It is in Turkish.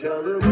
Gel